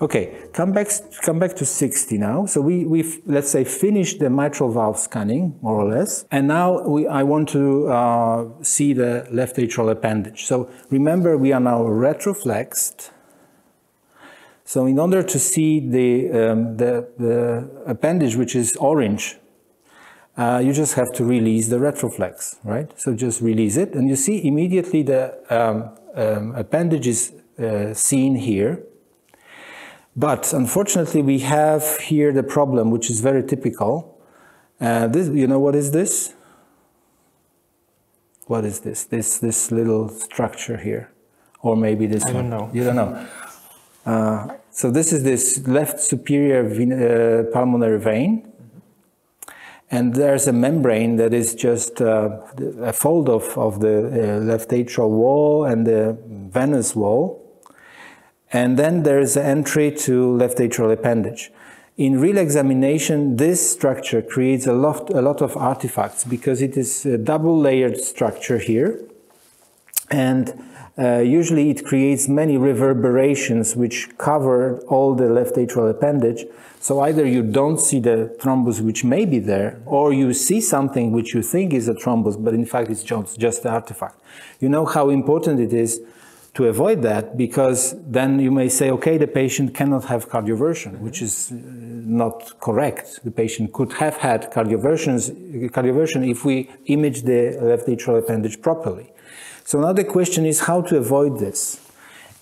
Okay, come back, come back to 60 now. So we, we've, let's say, finished the mitral valve scanning, more or less. And now we, I want to uh, see the left atrial appendage. So remember, we are now retroflexed. So in order to see the, um, the, the appendage, which is orange, uh, you just have to release the retroflex, right? So just release it, and you see immediately the um, um, appendage is uh, seen here. But unfortunately, we have here the problem, which is very typical. Uh, this, you know what is this? What is this? This this little structure here, or maybe this I one. don't know. You don't know. Uh, so this is this left superior ven- uh, pulmonary vein, and there's a membrane that is just uh, a fold of, of the uh, left atrial wall and the venous wall. And then there is an entry to left atrial appendage. In real examination, this structure creates a lot, a lot of artifacts because it is a double layered structure here. And uh, usually it creates many reverberations which cover all the left atrial appendage. So either you don't see the thrombus which may be there, or you see something which you think is a thrombus, but in fact it's just, just the artifact. You know how important it is to avoid that because then you may say, okay, the patient cannot have cardioversion, which is uh, not correct. The patient could have had cardioversions, cardioversion if we image the left atrial appendage properly. So now the question is how to avoid this.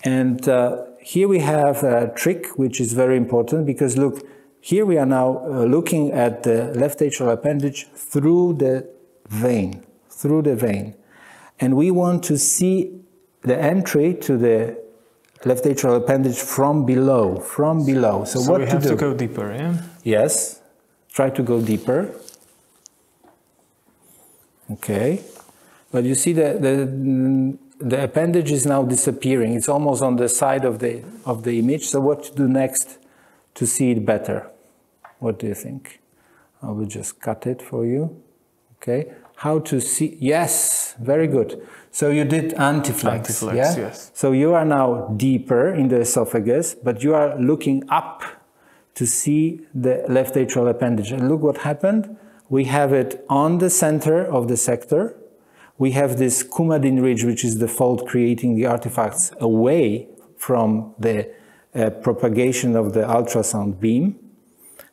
And uh, here we have a trick which is very important because look, here we are now uh, looking at the left atrial appendage through the vein, through the vein. And we want to see the entry to the left atrial appendage from below, from below. So, So what we to have do? to go deeper, yeah? Yes. Try to go deeper. Okay. But you see the, the, the appendage is now disappearing. It's almost on the side of the, of the image. So what to do next to see it better? What do you think? I will just cut it for you. Okay. How to see? Yes, very good. So you did anteflex. Anteflex, yeah? yes. So you are now deeper in the esophagus, but you are looking up to see the left atrial appendage. And look what happened. We have it on the center of the sector. We have this Coumadin ridge, which is the fold creating the artifacts away from the uh, propagation of the ultrasound beam.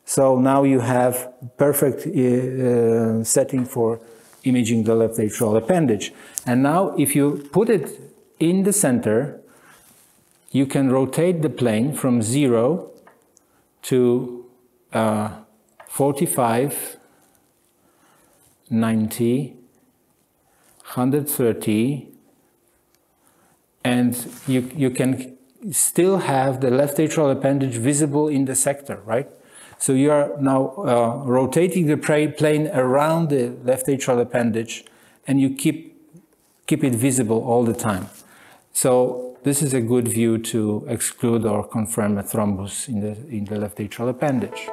So now you have perfect uh, uh, setting for imaging the left atrial appendage. And now if you put it in the center, you can rotate the plane from zero to uh, 45, 90, 130, and you, you can still have the left atrial appendage visible in the sector, right? So you are now uh, rotating the plane around the left atrial appendage, and you keep keep it visible all the time. So this is a good view to exclude or confirm a thrombus in the in the left atrial appendage.